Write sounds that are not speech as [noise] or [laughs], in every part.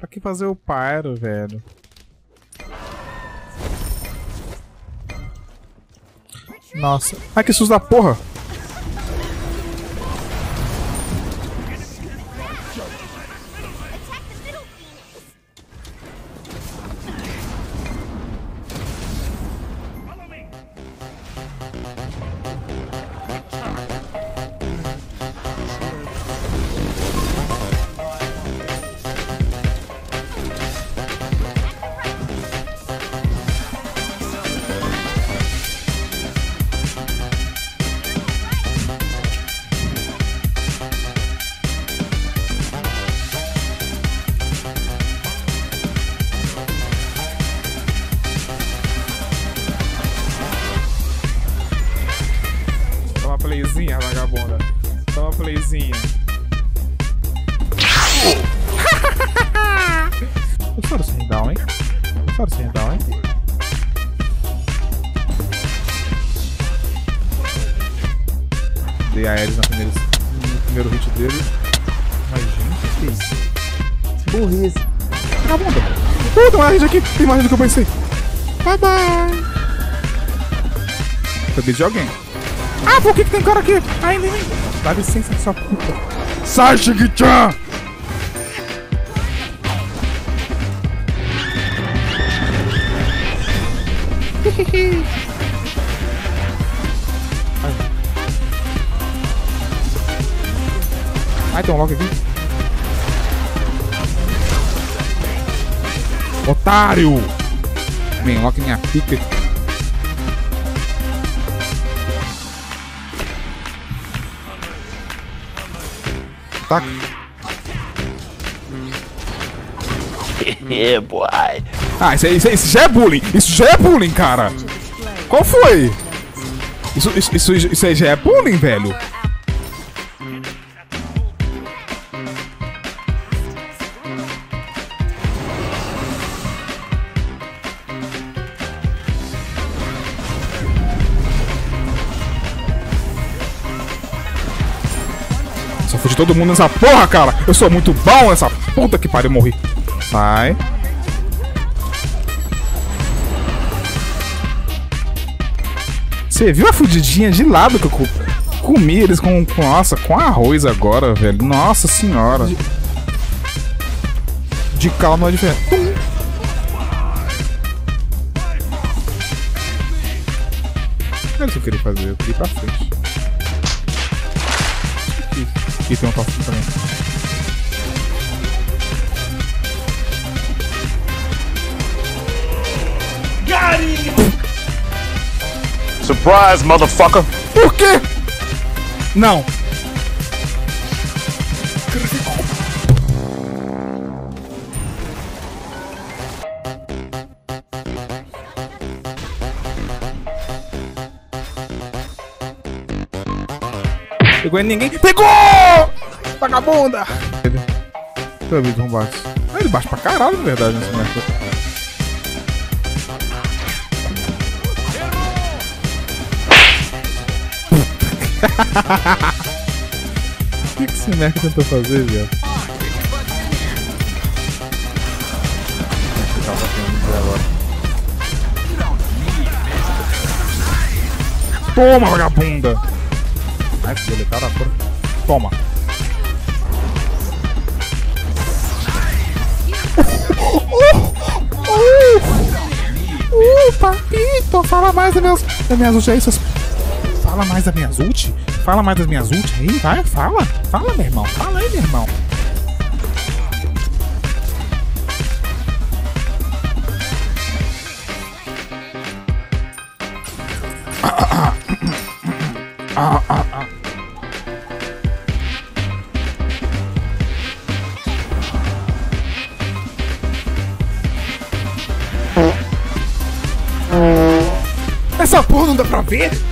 Pra que fazer o pyro, velho? Nossa. Ai, que susto da porra! Playzinha. Gostaram [laughs] sem down, hein? Gostaram sem down, hein? Dei a Ares na primeira, no primeiro hit dele. Mas, gente, que isso? Burrice. Vagabunda! Uh, tem uma rede aqui! Tem mais do que eu pensei! Bye bye! Acabei de alguém. Ah, por que, que tem cara aqui? Ainda em mim. Dá licença, sua puta. Sai, Shiki-chan! Ai. Tem um lock aqui. Otário! Vem, lock minha pica. Tá. Yeah, [laughs] boy. Ah, isso, isso, isso já é bullying. Isso já é bullying, cara. Qual foi? Isso, isso, isso, isso já é bullying, velho. De todo mundo nessa porra, cara. Eu sou muito bom nessa puta que pariu, morri. Sai. Você viu a fudidinha de lado que eu co- comi eles com, com. Nossa, com arroz agora, velho. Nossa senhora. De calma é diferente. Tum. Não era isso que eu queria fazer, eu queria ir pra frente. Aqui, aqui tem um toque também. Surprise, motherfucker. Por quê? Não. Pegou ninguém. Pegou! Vagabunda! Deixa eu ver como bate. Ah, ele bate pra caralho, na verdade, nesse merda. O que, [laughs] que esse merda tentou fazer, viado? Toma, vagabunda! Ai, filho, cara, porra. Toma. [laughs] Uh, papito, fala mais das minhas, das minhas ult aí, seus... Fala mais das minhas ult? Fala mais das minhas ult aí, vai, fala. Fala, meu irmão, fala aí, meu irmão. Porra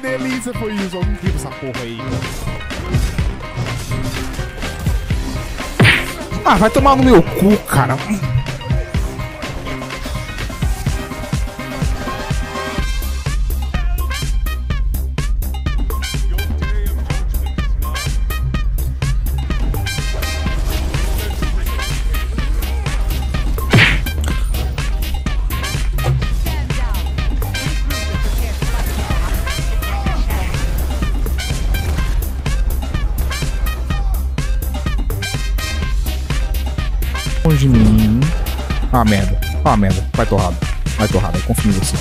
ver? delícia foi isso. Alguém clipa essa porra aí. Ah, vai tomar no meu cu, cara. Ah, merda. Ah, merda. Vai torrado. Vai torrado. Eu confio em você.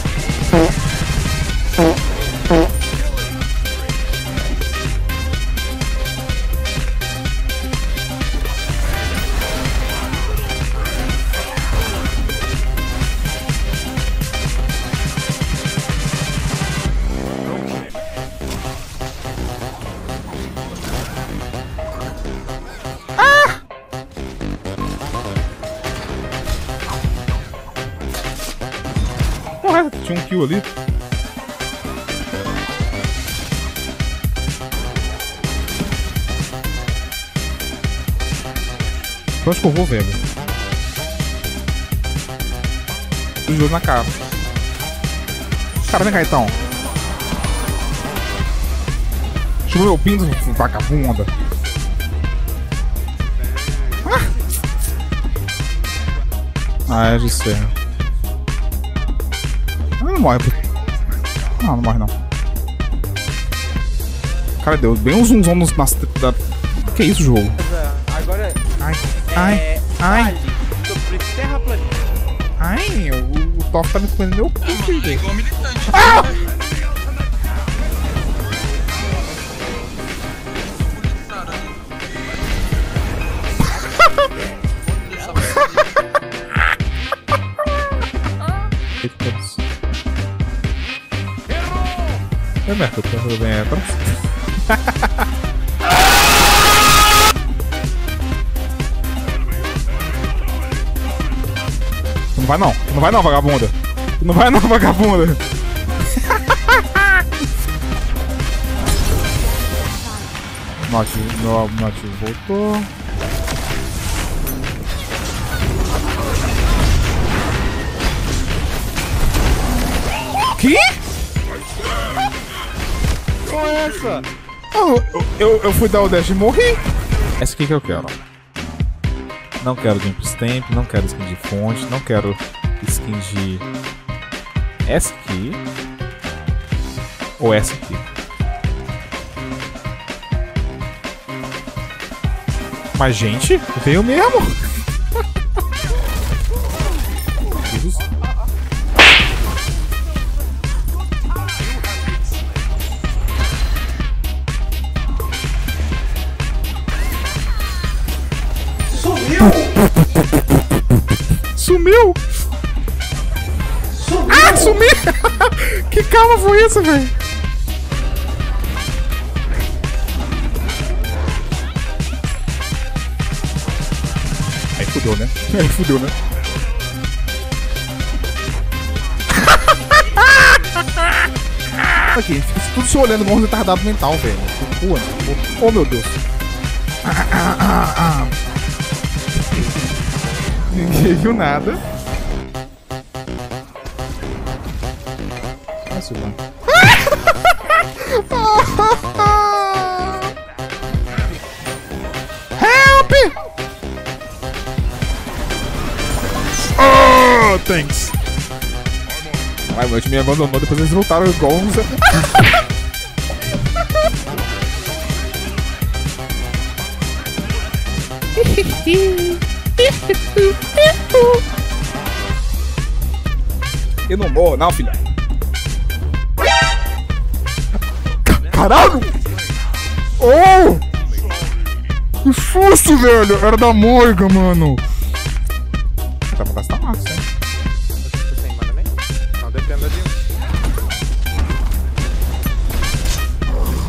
Kill ali. Pra onde que eu vou, velho? O jogo na cara. Cara, vem cá então. Chegou meu pinto, vagabunda. Ah, é de serra. Ah, não morre. pô. Não, não morre não. Cara, deu bem um zoomzão nos, nas. Da... Que isso, jogo? Agora Ai, ai, é. ai, Vale sobre terraplanista. ai, o, o Toff tá me comendo meu cu, filho. Igual merda, tudo bem é. Tu não vai não, não vai não, vagabunda. Não vai não, vagabunda. [laughs] Note, meu Note voltou. Que? É essa? Eu, eu, eu fui dar o dash e morri. Essa aqui que eu quero. Não quero Jump Stamp, não quero skin de fonte, não quero skin de. Essa aqui. Ou essa aqui. Mas, gente, veio mesmo. [laughs] Que calma foi isso, velho? Aí fudeu, né? [laughs] Aí fudeu, né? Aqui, fica tudo se olhando um retardado mental, velho. Porra, Oh, oh, meu Deus. [coughs] Ninguém viu nada. Silvano. [laughs] Help! Oh, thanks. Ai, meu time me abandonou, depois eles voltaram igual uns... [laughs] Eu não morro, não, filha. Caralho! Oh! Que susto, velho! Era da Morga, mano. Dá pra gastar max, hein? Você tem mana nem? Não dependa de um.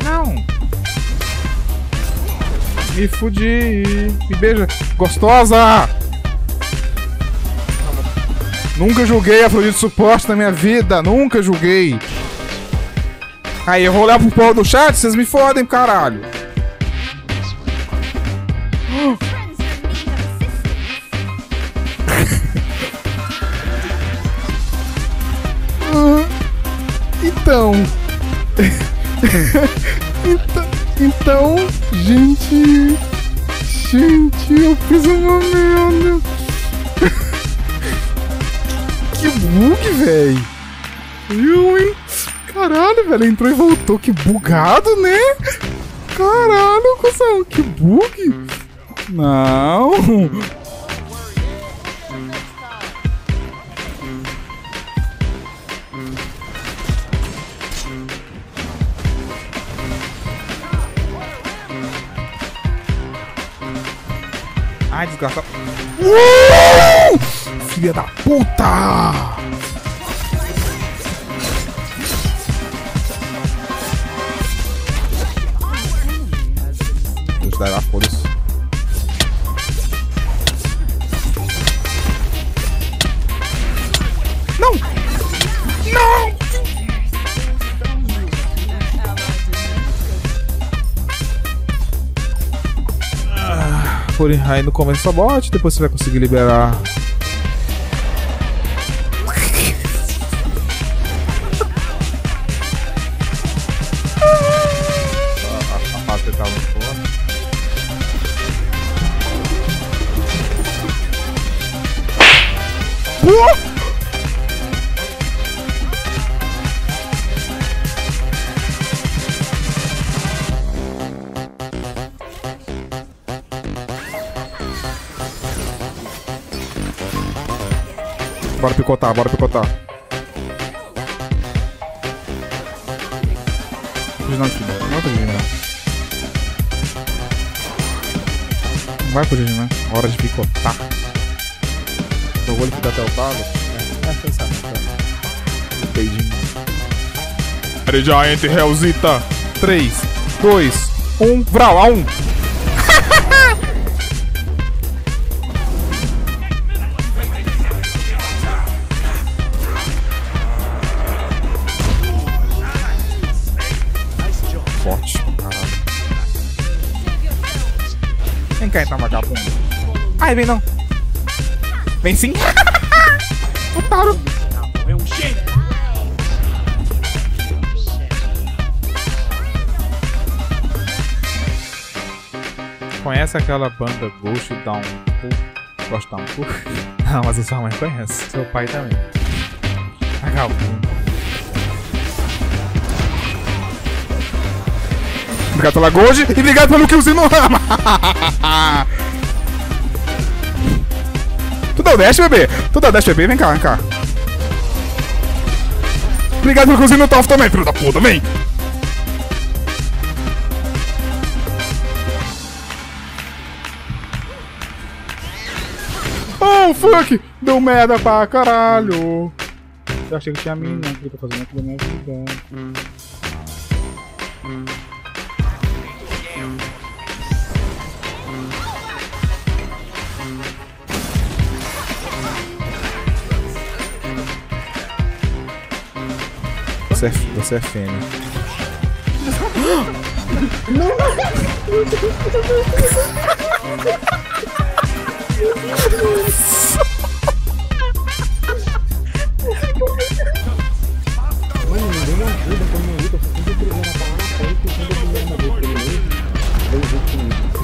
Não. Me fudi. Me beija. Gostosa! Nunca julguei a Afrodite Suporte na minha vida. Nunca julguei. Aí eu vou olhar pro povo do chat, vocês me fodem, caralho. [laughs] Então. [laughs] então. Então, gente. Gente, eu fiz uma merda. [laughs] que bug, velho. Caralho, entrou e voltou. Que bugado, né? Caralho, cuzão, que bug. Não. Ai, desgraçado. Uh! Filha da puta! Deus dará foda-se. Não! Não! Ah, Por aí no começo só bot, depois você vai conseguir liberar. [laughs] A- a- a fase que tava muito forte. Pô! Bora picotar, bora picotar. Não, vai pro Não vai pro né? Hora de picotar. Eu vou liquidar até o talo. É, é pensamento. É. Peidinho. Ready Giant Hellzita. 3, 2, 1. Vral, a 1. Forte. Caralho. Vem cá então, vagabundo. Ai, vem não. Vem sim. [laughs] Otário. Conhece aquela banda Ghost Down Ghost Down [laughs] Não, mas a sua mãe conhece. Seu pai também. Vagabundo. Obrigado pela Gold e obrigado pelo killzinho no [laughs] rama. Tu deu dash, bebê? Tu deu dash, bebê? Vem cá, vem cá. Obrigado pelo killzinho no Toff também, filho da puta, vem. Oh, fuck! Deu merda pra caralho. Eu achei que tinha mina, que eu tô fazendo aqui da minha vida. Você é, você é fêmea.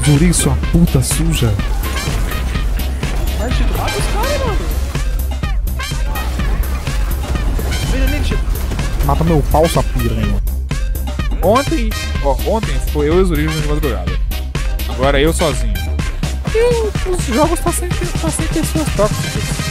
Zuri, sua puta suja. Mata meu pau, sua piranha. Ontem, ó, ontem foi eu e o Zuri de madrugada. Agora eu sozinho. E os jogos tá sem, tá sem pessoas tóxicas.